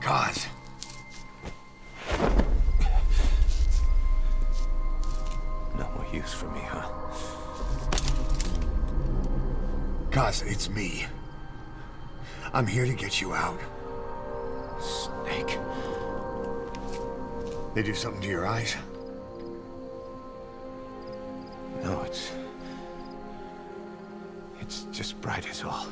God. No more use for me, huh? It's me. I'm here to get you out. Snake. They do something to your eyes? It's... It's just bright as all.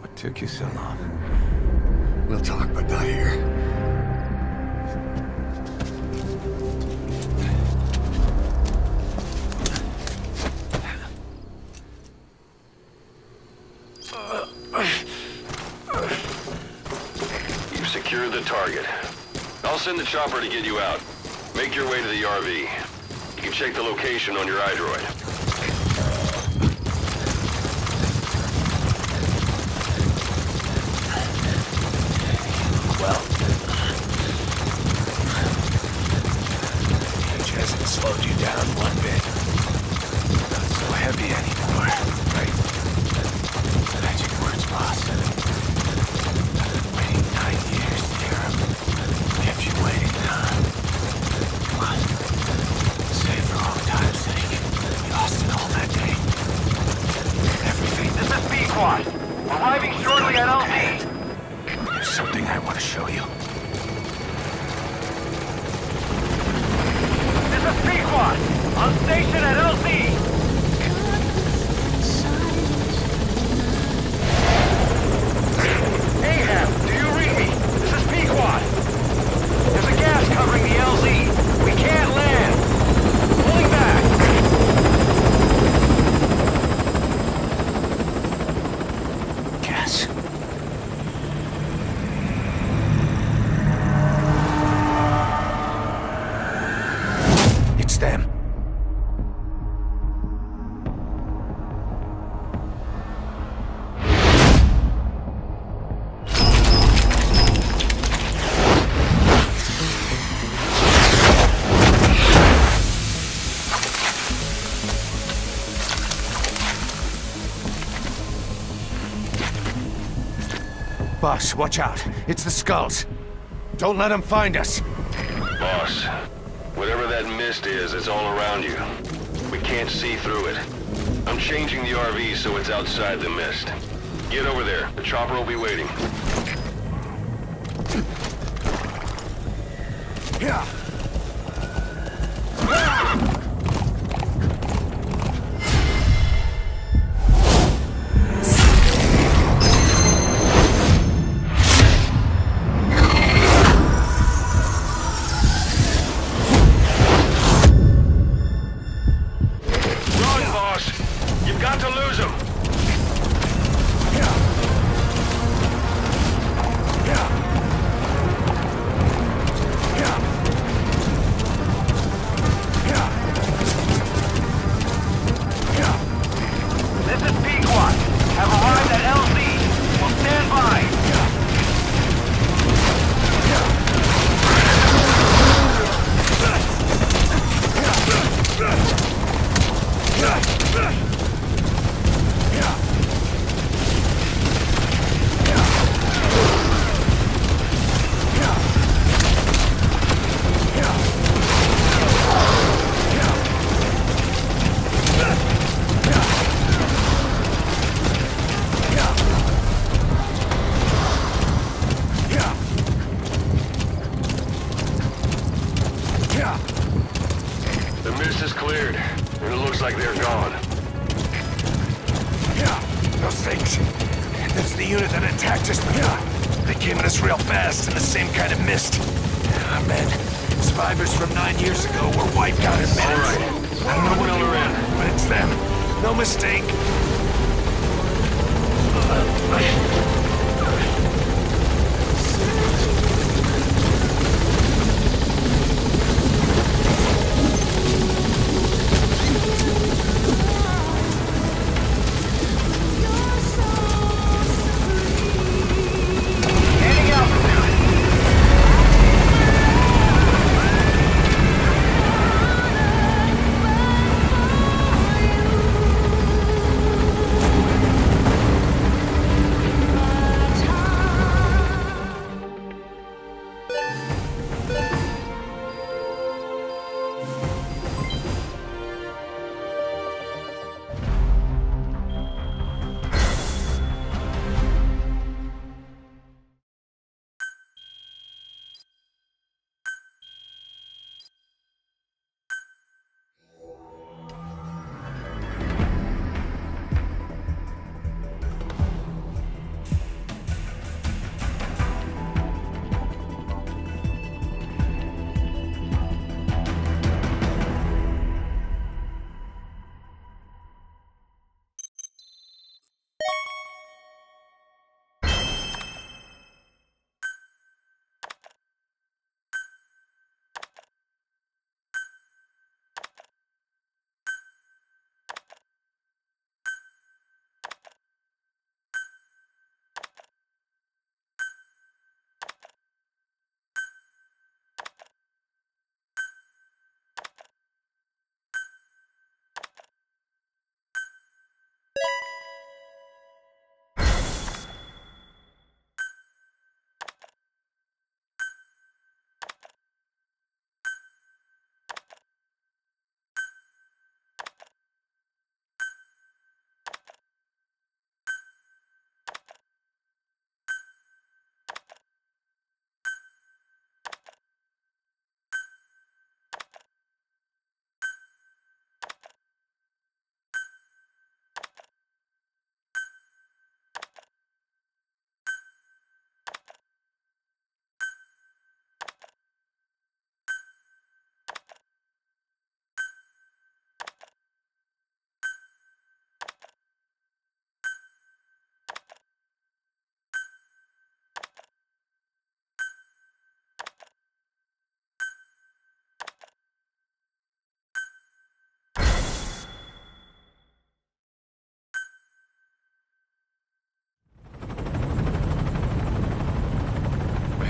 What took you so long? We'll talk, but not here. The target. I'll send the chopper to get you out. Make your way to the RV. You can check the location on your iDroid. Slowed you down one On station at Boss, watch out. It's the skulls. Don't let them find us. Boss, whatever that mist is, it's all around you. We can't see through it. I'm changing the RV so it's outside the mist. Get over there. The chopper will be waiting. Yeah. Before. They came at us real fast in the same kind of mist. Ah, Our men, survivors from nine years ago, were wiped out in minutes. All right. I don't know what Fill her they in. but it's them. No mistake. Uh,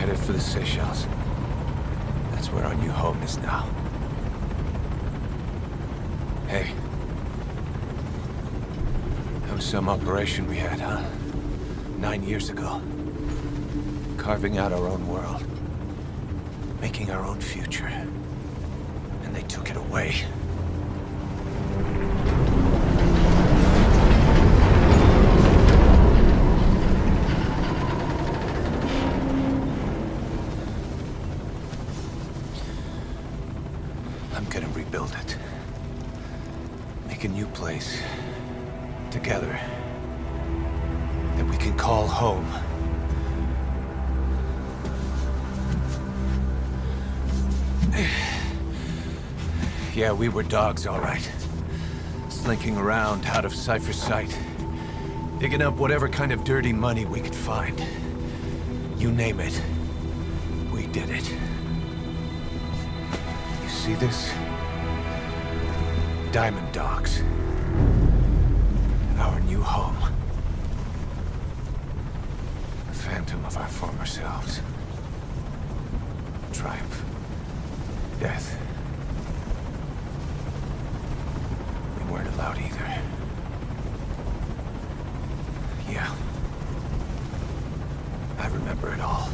headed for the Seychelles. That's where our new home is now. Hey. That was some operation we had, huh? Nine years ago. Carving out our own world. Making our own future. And they took it away. I'm gonna rebuild it. Make a new place. Together. That we can call home. Yeah, we were dogs, all right. Slinking around out of Cipher's sight. Digging up whatever kind of dirty money we could find. You name it. We did it. You see this? Diamond Dogs. Our new home. A phantom of our former selves. Triumph. Death. We weren't allowed either. Yeah. I remember it all.